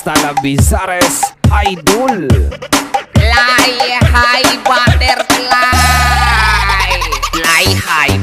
hasta las bizarres Idol. Fly High Butterfly. Fly High